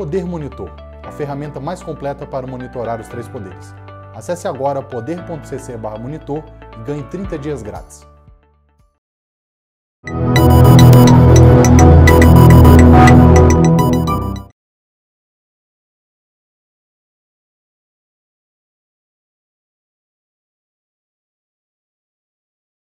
Poder Monitor, a ferramenta mais completa para monitorar os três poderes. Acesse agora poder.cc/monitor e ganhe 30 dias grátis.